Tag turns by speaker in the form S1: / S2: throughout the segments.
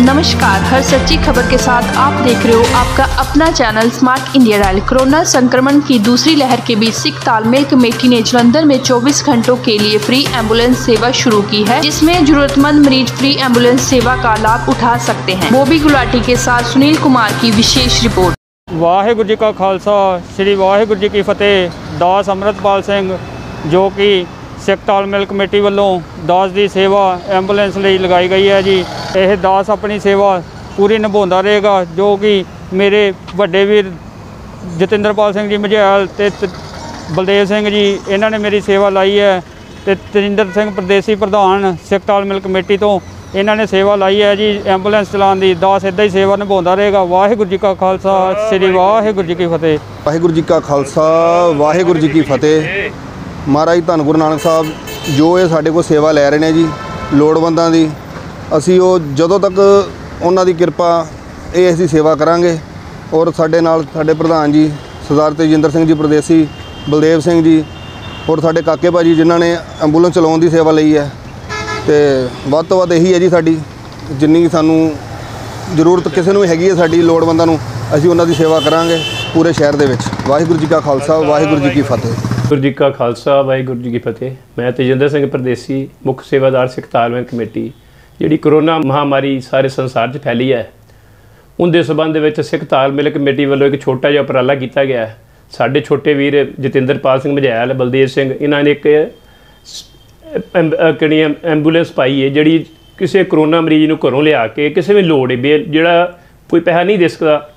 S1: नमस्कार हर सच्ची खबर के साथ आप देख रहे हो आपका अपना चैनल स्मार्ट इंडिया रैल कोरोना संक्रमण की दूसरी लहर के बीच सिख तालमेल कमेटी ने जलंधर में 24 घंटों के लिए फ्री एम्बुलेंस सेवा शुरू की है जिसमें जरूरतमंद मरीज फ्री एम्बुलेंस सेवा का लाभ उठा सकते हैं बॉबी गुलाटी के साथ सुनील कुमार की विशेष रिपोर्ट
S2: ਵਾਹਿਗੁਰੂ ਜੀ ਕਾ ਖਾਲਸਾ ਸ੍ਰੀ ਵਾਹਿਗੁਰੂ ਜੀ ਕੀ ਫਤਿਹ ਦਾਸ ਅੰਮ੍ਰਿਤਪਾਲ ਸਿੰਘ ਜੋ ਕਿ ਸਿੱਖ ਤਾਲਮੇਲ ਕਮੇਟੀ ਵੱਲੋਂ ਦਾਸ ਦੀ ਸੇਵਾ ਐਂਬੂਲੈਂਸ ਲਈ ਲਗਾਈ ਗਈ ਹੈ ਜੀ। ਇਹ ਦਾਸ ਆਪਣੀ ਸੇਵਾ ਪੂਰੀ ਨਿਭਾਉਂਦਾ ਰਹੇਗਾ, ਜੋ ਕਿ ਮੇਰੇ ਵੱਡੇ ਵੀਰ ਜਤਿੰਦਰਪਾਲ ਸਿੰਘ ਜੀ ਮਝਿਆਲ ਤੇ ਤ- ਬਲਦੇਵ ਸਿੰਘ ਜੀ, ਇਹਨਾਂ ਨੇ ਮੇਰੀ ਸੇਵਾ ਲਾਈ ਹੈ ਤੇ ਤਰਿੰਦਰ ਸਿੰਘ ਪ੍ਰਦੇਸੀ ਪ੍ਰਧਾਨ ਸਿੱਖ ਤਾਲਮੇਲ ਕਮੇਟੀ ਤੋਂ ਇਹਨਾਂ ਨੇ ਸੇਵਾ ਲਾਈ ਹੈ ਜੀ। ਐਂਬੂਲੈਂਸ ਚਲਾਉਣ ਦੀ ਦਾਸ ਇੱਦਾਂ ਹੀ ਸੇਵਾ ਨਿਭਾਉਂਦਾ ਰਹੇਗਾ। ਵਾਹਿਗੁਰੂ ਜੀ ਕਾ ਖਾਲਸਾ, ਸ੍ਰੀ ਵਾਹਿਗੁਰੂ ਜੀ ਕੀ ਫਤਿਹ।
S3: ਵਾਹਿਗੁਰੂ ਜੀ ਕਾ ਖਾਲਸਾ, ਵਾਹਿਗੁਰੂ ਜੀ ਕੀ ਫਤਿਹ। ਮਹਾਰਾਜ ਧੰਨ ਗੁਰੂ ਨਾਨਕ ਸਾਹਿਬ, ਜੋ ਇਹ ਸਾਡੇ ਕੋਲ ਸੇਵਾ ਲੈ ਰਹੇ ਨੇ ਜੀ, ਲੋੜਵੰਦਾਂ ਦੀ, ਅਸੀਂ ਉਹ ਜਦੋਂ ਤੱਕ ਉਹਨਾਂ ਦੀ ਕਿਰਪਾ, ਇਹ ਅਸੀਂ ਸੇਵਾ ਕਰਾਂਗੇ। ਔਰ ਸਾਡੇ ਨਾਲ ਸਾਡੇ ਪ੍ਰਧਾਨ ਜੀ, ਸਰਦਾਰ ਤੇਜਿੰਦਰ ਸਿੰਘ ਜੀ, ਪ੍ਰਦੇਸੀ, ਬਲਦੇਵ ਸਿੰਘ ਜੀ, ਔਰ ਸਾਡੇ ਕਾਕੇ ਭਾਜੀ ਜਿਨ੍ਹਾਂ ਨੇ ਐਂਬੂਲੈਂਸ ਚਲਾਉਣ ਦੀ ਸੇਵਾ ਲਈ ਹੈ। ਤੇ ਵੱਧ ਤੋਂ ਵੱਧ ਇਹੀ ਹੈ ਜੀ ਸਾਡੀ, ਜਿੰਨੀ ਸਾਨੂੰ ਜ਼ਰੂਰਤ ਕਿਸੇ ਨੂੰ ਹੈਗੀ ਹੈ ਸਾਡੀ ਲੋੜਵੰਦਾਂ ਨੂੰ, ਅਸੀਂ ਉਹਨਾਂ ਦੀ ਸੇਵਾ ਕਰਾਂਗੇ ਪੂਰੇ ਸ਼ਹਿਰ ਦੇ ਵਿੱਚ। ਵਾਹਿਗੁਰੂ ਜੀ ਕਾ ਖਾਲਸਾ, ਵਾਹਿਗੁਰੂ ਜੀ ਕੀ ਫਤਿਹ।
S4: ਗੁਰੂ ਜੀ ਕਾ ਖਾਲਸਾ, ਵਾਹਿਗੁਰੂ ਜੀ ਕੀ ਫਤਿਹ। ਮੈਂ ਤੇਜਿੰਦਰ ਸਿੰਘ ਪਰਦੇਸੀ, ਮੁੱਖ ਸੇਵਾਦਾਰ ਸਿੱਖ ਤਾਲਮੇਲ ਕਮੇਟੀ, ਜਿਹੜੀ ਕਰੋਨਾ ਮਹਾਮਾਰੀ ਸਾਰੇ ਸੰਸਾਰ 'ਚ ਫੈਲੀ ਹੈ। ਉਹਦੇ ਸਬੰਧ ਵਿੱਚ ਸਿੱਖ ਤਾਲਮੇਲ ਕਮੇਟੀ ਵੱਲੋਂ ਇੱਕ ਛੋਟਾ ਜਿਹਾ ਉਪਰਾਲਾ ਕੀਤਾ ਗਿਆ। ਹੈ ਸਾਡੇ ਛੋਟੇ ਵੀਰ ਜਤਿੰਦਰਪਾਲ ਸਿੰਘ ਮਝੈਲ, ਬਲਦੇਵ ਸਿੰਘ, ਇਹਨਾਂ ਨੇ ਇੱਕ ਸ- ਐਂਬ- ਕਿਹੜੀ ਐਂਬੂਲੈਂਸ ਪਾਈ ਹੈ ਜਿਹੜੀ ਕਿਸੇ ਕਰੋਨਾ ਮਰੀਜ਼ ਨੂੰ ਘਰੋਂ ਲਿਆ ਕੇ ਕਿਸੇ ਵੀ ਲੋੜ ਹੈ ਜਿਹੜਾ ਕੋਈ ਪੈਸਾ ਨਹੀਂ ਦੇ ਸਕਦਾ,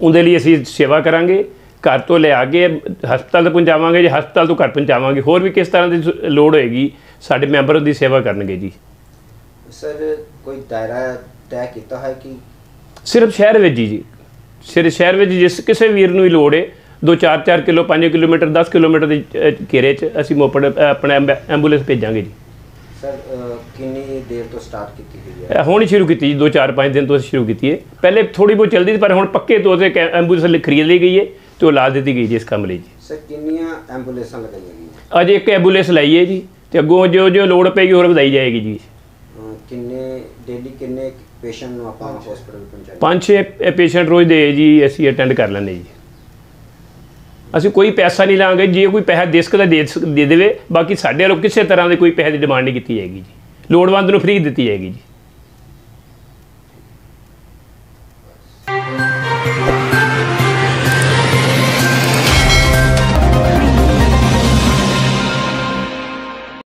S4: ਉਹਦੇ ਲਈ ਅਸੀਂ ਸੇਵਾ ਕਰਾਂਗੇ। ਘਰ ਤੋਂ ਲਿਆ ਕੇ ਹਸਪਤਾਲ ਤੱਕ ਪਹੁੰਚਾਵਾਂਗੇ ਜੇ ਹਸਪਤਾਲ ਤੋਂ ਘਰ ਪਹੁੰਚਾਵਾਂਗੇ। ਹੋਰ ਵੀ ਕਿਸ ਤਰ੍ਹਾਂ ਦੀ ਲੋੜ ਹੋਏਗੀ ਸਾਡੇ ਮੈਂਬਰ ਦੀ ਸੇਵਾ ਕਰਨਗੇ ਜੀ।
S5: ਸਰ ਕੋਈ ਦਾਇਰਾ ਤੈਅ ਕੀਤਾ ਹੈ ਕਿ
S4: ਸਿਰਫ ਸ਼ਹਿਰ ਵਿੱਚ ਜੀ। ਸਿਰਫ ਸ਼ਹਿਰ ਵਿੱਚ ਜਿਸ ਕਿਸੇ ਵੀਰ ਨੂੰ ਵੀ ਲੋੜ ਹੈ ਦੋ ਚਾਰ ਚਾਰ ਕਿਲੋ 5 ਕਿਲੋਮੀਟਰ 10 ਕਿਲੋਮੀਟਰ ਦੇ ਘੇਰੇ 'ਚ ਅਸੀਂ ਮੋਪੜ ਆਪਣਾ ਐਂਬ- ਐਂਬੂਲੈਂਸ ਭੇਜਾਂਗੇ ਜੀ।
S5: ਸਰ ਕਿੰਨੀ ਦੇਰ ਤੋਂ ਸਟਾਰਟ ਕੀਤੀ ਗਈ ਹੈ?
S4: ਹੁਣ ਸ਼ੁਰੂ ਕੀਤੀ ਜੀ ਦੋ ਚਾਰ ਪੰਜ ਦਿਨ ਤੋਂ ਅਸੀਂ ਸ਼ੁਰੂ ਕੀਤੀ ਹੈ ਪਹਿਲੇ ਥੋੜੀ ਬਹੁਤ ਚੱਲਦੀ ਸੀ ਪਰ ਹੁਣ ਪੱਕੇ ਤੌਰ ਤੇ ਐਂਬੂਲੈਂਸ ਲਈ ਖਰੀਦ ਲਈ ਗਈ ਹੈ ਤੇ ਉਹ ਲਾ ਦਿੱਤੀ ਗਈ ਜੀ ਇਸ ਕੰਮ ਲਈ ਜੀ।
S5: ਸਰ ਕਿੰਨੀਆਂ ਐਂਬੂਲੈਂਸਾਂ ਲਗਾਈਆਂ ਗਈਆਂ?
S4: ਅੱਜ ਇੱਕ ਐਂਬੂਲੈਂਸ ਲਈ ਹੈ ਜੀ ਤੇ ਅੱਗੋਂ ਜੋ ਜੋ ਲੋੜ ਪਏਗੀ ਹੋਰ ਵਧਾਈ ਜਾਏਗੀ ਜੀ।
S5: ਕਿੰਨੇ ਡੇਲੀ ਕਿੰਨੇ ਪੇਸ਼ੈਂਟ ਨੂੰ ਆਪਾਂ ਹਸਪੀਟਲ ਪਹੁੰਚਾਈਏ?
S4: ਪੰਜ ਛੇ ਪੇਸ਼ੈਂਟ ਰੋਜ਼ ਦੇ ਜੀ ਅਸੀਂ ਅਟੈਂਡ ਕਰ ਲੈਂਦੇ ਜੀ। ਅਸੀਂ ਕੋਈ ਪੈਸਾ ਨਹੀਂ ਲਾਂਗੇ ਜੇ ਕੋਈ ਪੈਸਾ ਦੇ ਸਕਦਾ ਦੇ ਸਕ- ਦੇ ਦੇਵੇ। ਬਾਕੀ ਸਾਡੇ ਵੱਲੋਂ ਕਿਸੇ ਤਰ੍ਹਾਂ ਦੇ ਕੋਈ ਪੈਸੇ ਦੀ ਡਿਮਾਂਡ ਨਹੀਂ ਕੀਤੀ ਜਾਏਗੀ ਜੀ। ਲੋੜਵੰਦ ਨੂੰ ਫ੍ਰੀ ਦਿੱਤੀ ਜਾਏਗੀ ਜੀ।